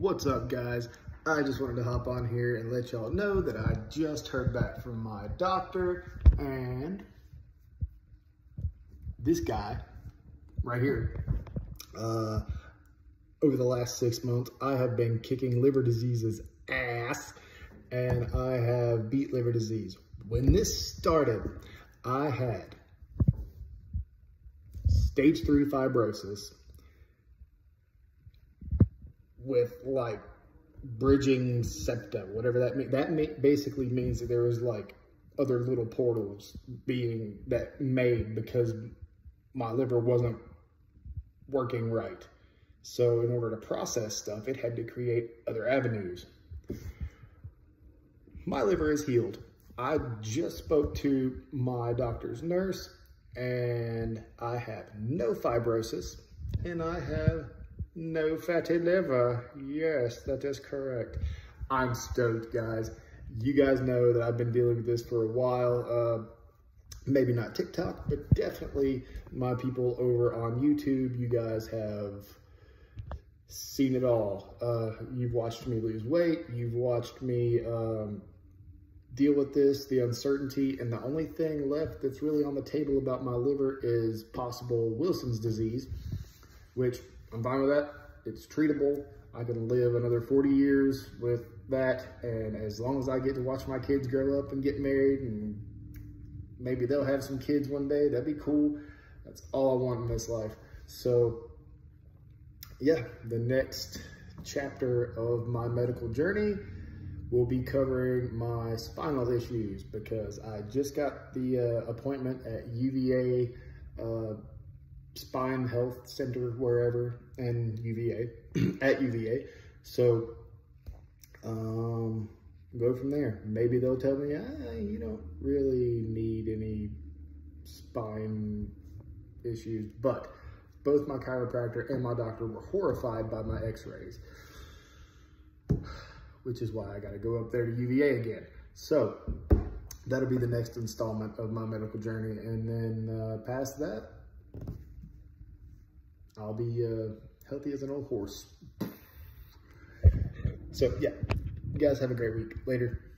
What's up guys? I just wanted to hop on here and let y'all know that I just heard back from my doctor and this guy right here, uh, over the last six months, I have been kicking liver disease's ass and I have beat liver disease. When this started, I had stage three fibrosis, with like bridging septa, whatever that means. That basically means that there was like other little portals being that made because my liver wasn't working right. So in order to process stuff, it had to create other avenues. My liver is healed. I just spoke to my doctor's nurse and I have no fibrosis and I have no fatty liver. Yes, that is correct. I'm stoked, guys. You guys know that I've been dealing with this for a while. Uh, maybe not TikTok, but definitely my people over on YouTube. You guys have seen it all. Uh, you've watched me lose weight. You've watched me um, deal with this, the uncertainty, and the only thing left that's really on the table about my liver is possible Wilson's disease, which I'm fine with that. It's treatable. I can live another 40 years with that. And as long as I get to watch my kids grow up and get married and maybe they'll have some kids one day, that'd be cool. That's all I want in this life. So yeah, the next chapter of my medical journey will be covering my spinal issues because I just got the uh, appointment at UVA uh, Spine Health Center, wherever, and UVA, at UVA. So, um, go from there. Maybe they'll tell me, ah, you don't really need any spine issues, but both my chiropractor and my doctor were horrified by my x-rays, which is why I got to go up there to UVA again. So that'll be the next installment of my medical journey. And then uh, past that, I'll be uh, healthy as an old horse. So yeah, you guys have a great week. Later.